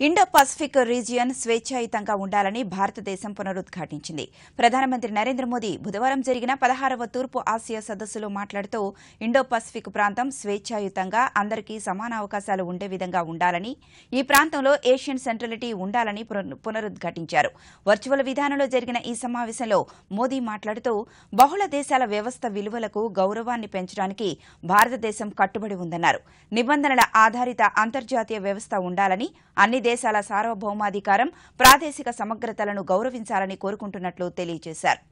Indo Pacific region స్వేచ్ఛాయుతంగా ఉండాలని భారతదేశం పునరుద్ఘాటించింది. ప్రధానమంత్రి నరేంద్ర మోదీ బుధవారం జరిగిన పదహారవ తూర్పు ఆసియా సదస్సులో మాట్లాడుతూ ఇండో పసిఫిక్ ప్రాంతం స్వేచ్ఛాయుతంగా అందరికీ సమాన అవకాశాలు ఉండే విధంగా ఉండాలని ఈ ప్రాంతంలో ఏషియన్ సెంట్రలిటీ ఉండాలని పునరుద్ఘాటించారు. వర్చువల్ విధానంలో జరిగిన ఈ సమావేశంలో మోదీ మాట్లాడుతూ బహుళ దేశాల వ్యవస్థ విలువలకు గౌరవాన్ని పెంచడానికి భారతదేశం కట్టుబడి ఉందన్నారు. నిబంధనల ఆధారిత అంతర్జాతీయ వ్యవస్థ ఉండాలని అన్ని దేశాల సార్వభౌమాధికారం ప్రాదేశిక సమగ్రతలను గౌరవించాలని కోరుకుంటున్నట్లు తెలియజేశారు.